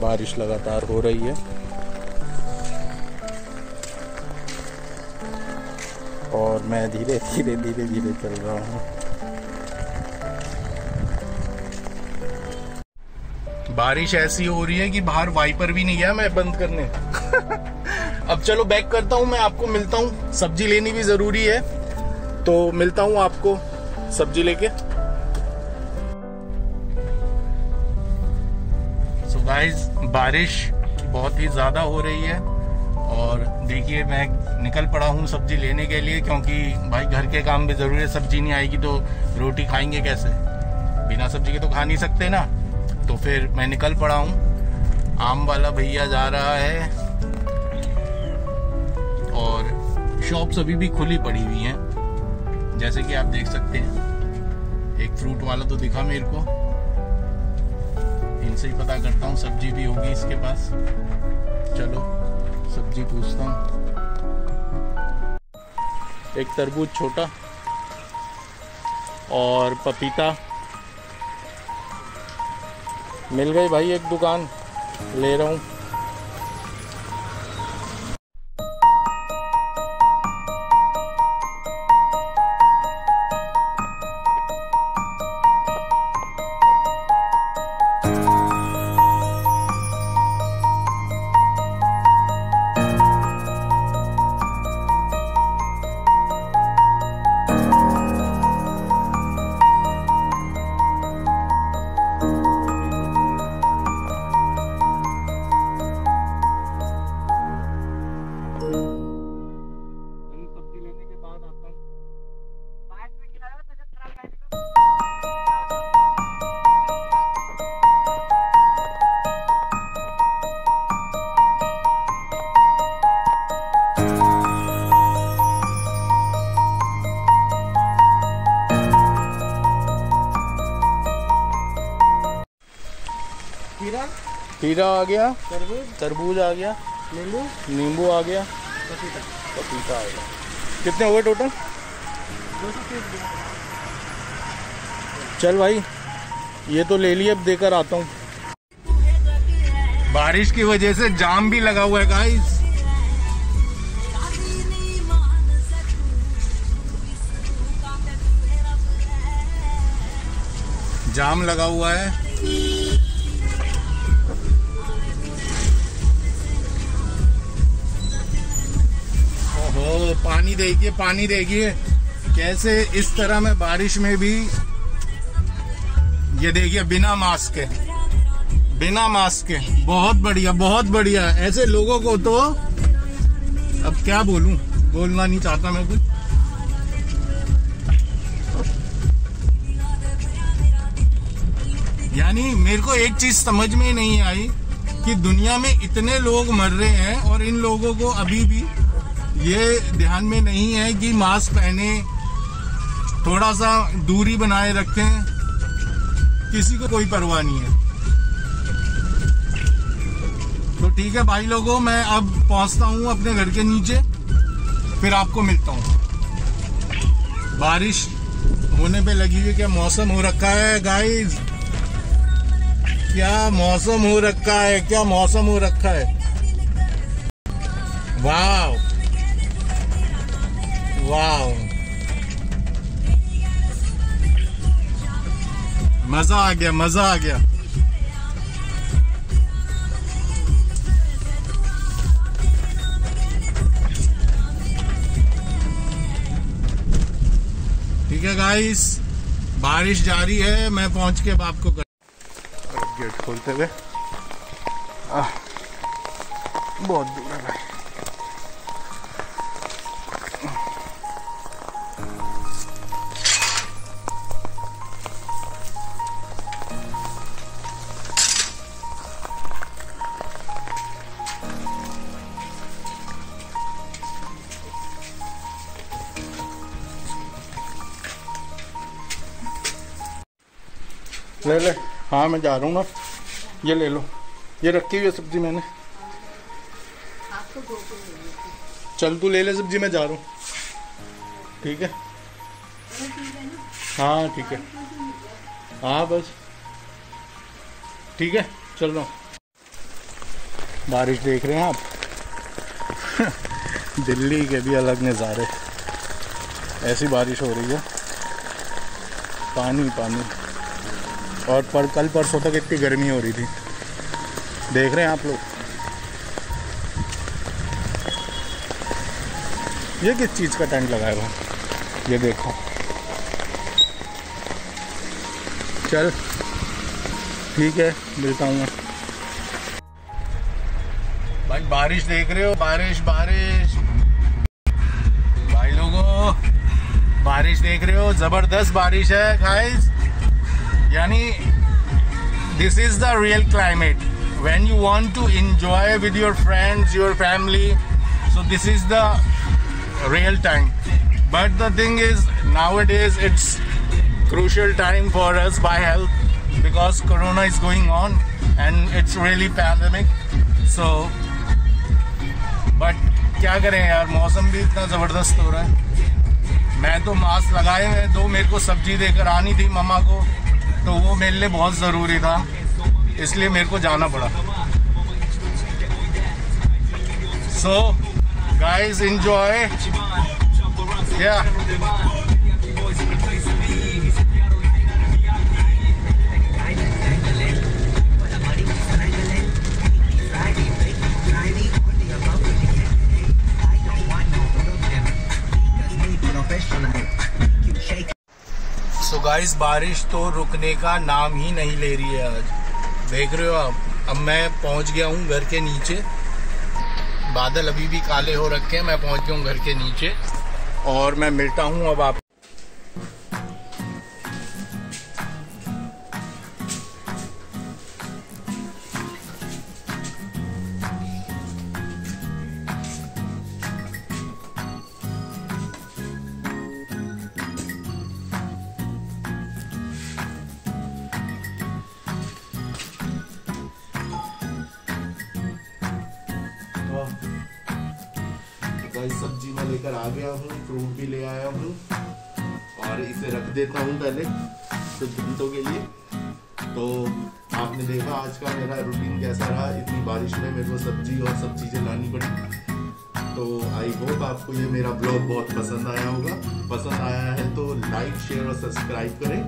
बारिश लगातार हो रही है। और मैं धीरे धीरे धीरे धीरे चल रहा हूँ। बारिश ऐसी हो रही है कि बाहर वाइपर भी नहीं गया मैं बंद करने। अब चलो बैक करता हूँ, मैं आपको मिलता हूँ। सब्ज़ी लेनी भी ज़रूरी है तो मिलता हूँ आपको सब्ज़ी लेके। सो गाइस बारिश बहुत ही ज़्यादा हो रही है। और देखिए, मैं निकल पड़ा हूँ सब्ज़ी लेने के लिए, क्योंकि भाई घर के काम में ज़रूरी है, सब्ज़ी नहीं आएगी तो रोटी खाएँगे कैसे? बिना सब्ज़ी के तो खा नहीं सकते ना। तो फिर मैं निकल पड़ा हूँ। आम वाला भैया जा रहा है। और शॉप्स अभी भी खुली पड़ी हुई हैं। जैसे कि आप देख सकते हैं। एक फ्रूट वाला तो दिखा मेरे को। इनसे ही पता करता हूँ, सब्ज़ी भी होगी इसके पास। चलो। सब्ज़ी पूछता हूँ। एक तरबूज छोटा और पपीता। मिल गई भाई एक दुकान, ले रहा हूँ। खीरा। खीरा आ गया। तरबूज। तरबूज आ गया। नींबू। नींबू आ गया। पपीता। पपीता आ गया। कितने हुए टोटल दो सौ तीस चल भाई ये तो ले लिए अब देकर आता हूँ। बारिश की वजह से जाम भी लगा हुआ है गाइस जाम लगा हुआ है। ओहो, पानी देखिए पानी देखिए। कैसे इस तरह में बारिश में भी, ये देखिए, बिना मास्क के, बिना मास्क के। बहुत बढ़िया बहुत बढ़िया। ऐसे लोगों को तो अब क्या बोलूँ? बोलना नहीं चाहता मैं कुछ। यानी मेरे को एक चीज़ समझ में नहीं आई कि दुनिया में इतने लोग मर रहे हैं और इन लोगों को अभी भी ये ध्यान में नहीं है कि मास्क पहने थोड़ा सा दूरी बनाए रखें, किसी को कोई परवाह नहीं है। तो ठीक है भाई लोगों, मैं अब पहुँचता हूँ अपने घर के नीचे, फिर आपको मिलता हूँ। बारिश होने पे लगी हुई क्या मौसम हो रखा है गाइस क्या मौसम हो रखा है, क्या मौसम हो रखा है? वाह वाह मज़ा आ गया मज़ा आ गया ठीक है गाइस बारिश जारी है, मैं पहुँच के आपको कर... गेट खोलते हुए। बहुत दूर है भाई। ले ले। हाँ मैं जा रहा हूँ ना। ये ले लो। ये रखी हुई है सब्ज़ी मैंने। चल, तू ले ले सब्ज़ी, मैं जा रहा हूँ। ठीक है? हाँ ठीक है। हाँ बस। ठीक है, चल रहा हूँ। बारिश देख रहे हैं आप? दिल्ली के भी अलग नज़ारे। ऐसी बारिश हो रही है। पानी पानी। और पर कल परसों तक इतनी गर्मी हो रही थी। देख रहे हैं आप लोग। ये किस चीज़ का टेंट लगाया हुआ ये देखो। चल, ठीक है, मिलता हूँ भाई, बारिश देख रहे हो? बारिश बारिश। भाई लोगों, बारिश देख रहे हो? ज़बरदस्त बारिश है गाइस यानी this is the real climate when you want to enjoy with your friends your family so this is the real time but the thing is now it is it's crucial time for us by health because corona is going on and it's really pandemic so but क्या करें यार, मौसम भी इतना ज़बरदस्त हो रहा है। मैं तो मास्क लगाए हुए दो मेरे को सब्ज़ी देकर आनी थी मम्मा को। तो वो मेरे लिए बहुत ज़रूरी था, इसलिए मेरे को जाना पड़ा। सो गाइज़ इंजॉय या गाइस, बारिश तो रुकने का नाम ही नहीं ले रही है आज। देख रहे हो आप? अब मैं पहुँच गया हूँ घर के नीचे। बादल अभी भी काले हो रखे हैं, मैं पहुँच गया हूँ घर के नीचे। और मैं मिलता हूँ अब आप गाइस सब्ज़ी मैं लेकर आ गया हूँ, फ्रूट भी ले आया हूँ और इसे रख देता हूँ पहले कुछ घंटों के लिए। तो आपने देखा आज का मेरा रूटीन कैसा रहा? इतनी बारिश में मेरे को सब्ज़ी और सब चीज़ें लानी पड़ी। तो आई होप आपको ये मेरा ब्लॉग बहुत पसंद आया होगा। पसंद आया है तो लाइक, शेयर और सब्सक्राइब करें।